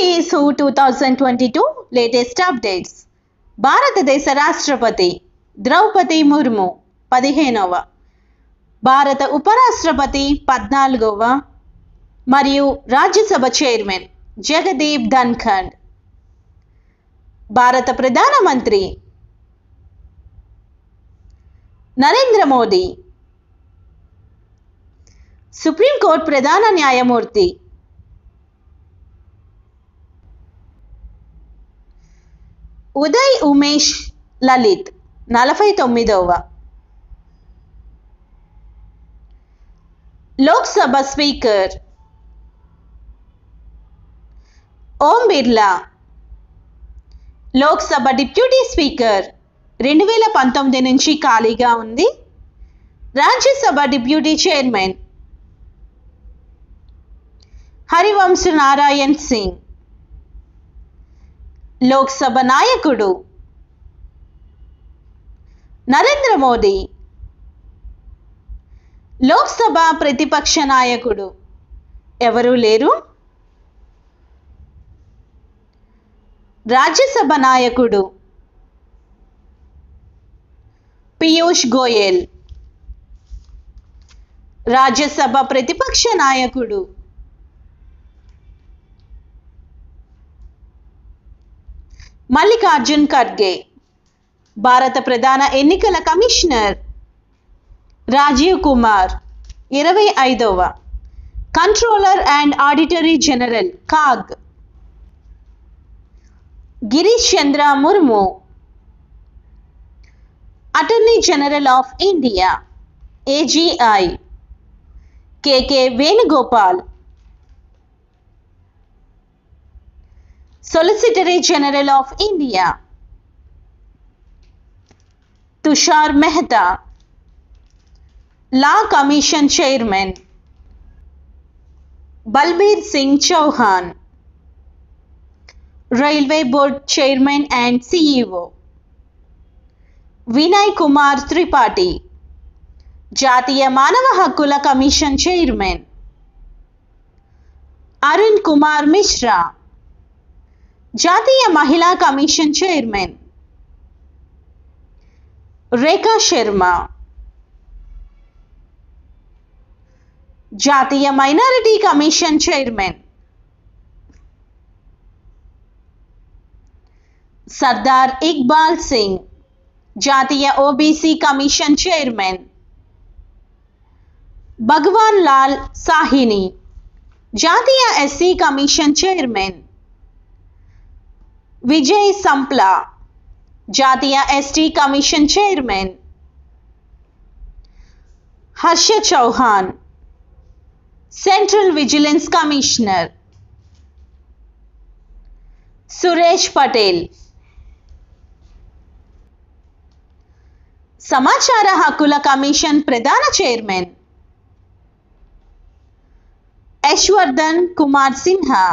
Is two thousand twenty two latest updates భారతదేశ రాష్ట్రపతి ద్రౌపది ముర్ము పదిహేనవ. భారత ఉపరాష్ట్రపతి పద్నాలుగవ. మరియు రాజ్యసభ చైర్మన్ జగదీప్ ధన్ఖండ్. భారత ప్రధానమంత్రి నరేంద్ర మోదీ. సుప్రీంకోర్టు ప్రధాన న్యాయమూర్తి ఉదయ్ ఉమేష్ లలిత్ నలభై తొమ్మిదవ. Lok Sabha speaker Om Birla. Lok Sabha deputy speaker రెండు వేల పంతొమ్మిది నుంచి ఖాళీగా ఉంది. Rajya Sabha deputy chairman Harivansh Narayan Singh. Lok Sabha నాయకుడు నరేంద్ర మోదీ లోక్సభ ప్రతిపక్ష నాయకుడు ఎవరూ లేరు రాజ్యసభ నాయకుడు పీయూష్ గోయల్ రాజ్యసభ ప్రతిపక్ష నాయకుడు మల్లికార్జున్ ఖర్గే భారత ప్రధాన ఎన్నికల కమిషనర్ రాజీవ్ కుమార్ ఇరవై ఐదవ controller and auditor general CAG Girish Chandra Murmu attorney general of India AGI KK Venugopal solicitor general of India Tushar Mehta law commission chairman Balbir Singh Chauhan railway board chairman and CEO Vinay Kumar Tripathi జాతీయ మానవ హక్కుల commission chairman Arun Kumar Mishra జాతీయ మహిళా commission chairman Rekha Sharma జాతీయ minority commission chairman Sardar Iqbal Singh జాతీయ OBC commission chairman Bhagwan Lal Sahni జాతీయ SC commission chairman Vijay Sampla జాతీయ ST commission chairman Harsh Chauhan central vigilance commissioner Suresh Patel సమాచార హక్కుల కమిషన్ ప్రధాన chairman Yashwardhan Kumar Sinha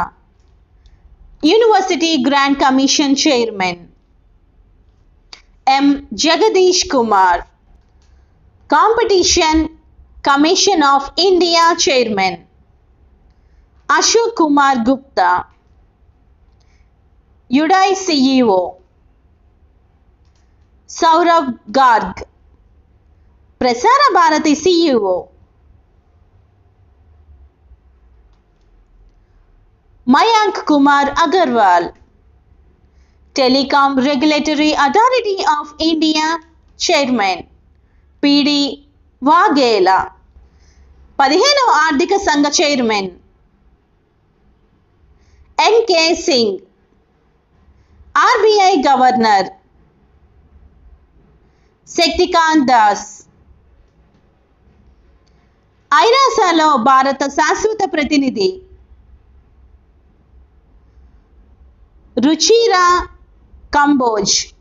University Grand Commission Chairman M. Jagadish Kumar, Competition Commission of India Chairman Ashok Kumar Gupta, UDAI CEO Saurav Garg, Prasara Bharati CEO Mayank Kumar Agarwal telecom regulatory authority of India chairman PD Vaghela పదిహేనవ ఆర్థిక సంఘ chairman NK Singh RBI governor Shaktikanta Das ఐరాసాలో భారత శాశ్వత ప్రతినిధి Ruchira Kamboj,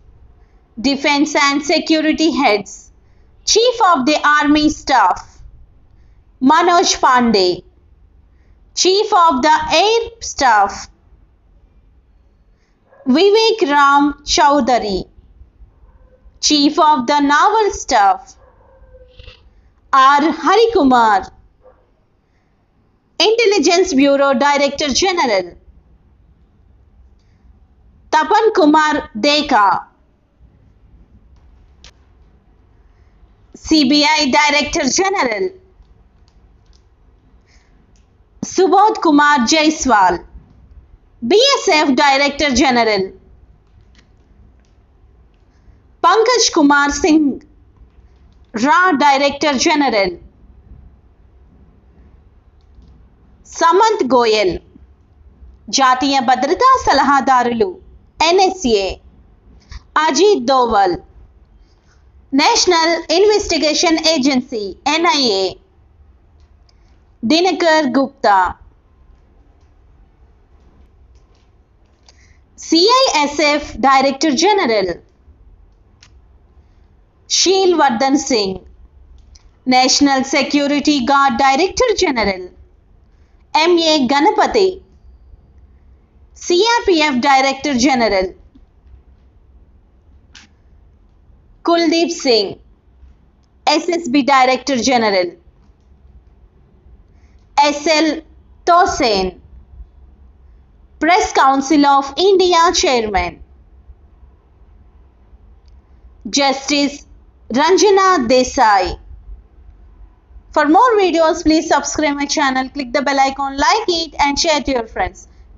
Defense and Security Heads, Chief of the Army Staff, Manoj Pandey, Chief of the Air Staff, Vivek Ram Chaudhary, Chief of the Naval Staff, R. Harikumar, Intelligence Bureau Director General. Tapan Kumar Deka, CBI Director General, Subodh Kumar Jaiswal, BSF Director General, Pankaj Kumar Singh, RA Director General, సమత్ Goyal జాతీయ భద్రతా సలహాదారులు NSA Ajit Doval national investigation agency NIA Dinkar Gupta CISF director general Sheel Vardhan Singh national security guard director general M A Ganapathy CRPF Director General Kuldeep Singh SSB Director General SL Tosin Press Council of India Chairman Justice Ranjana Desai. For more videos, please subscribe my channel, click the bell icon, like it and share to your friends.